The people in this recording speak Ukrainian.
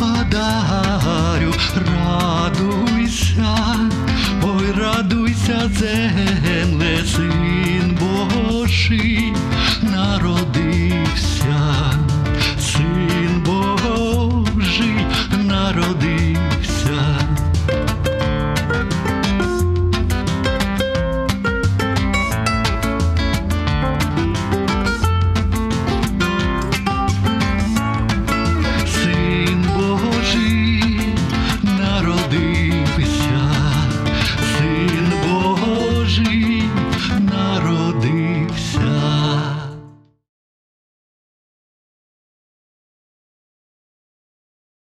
подарю, радуйся, ой, радуйся, земле, син Божий,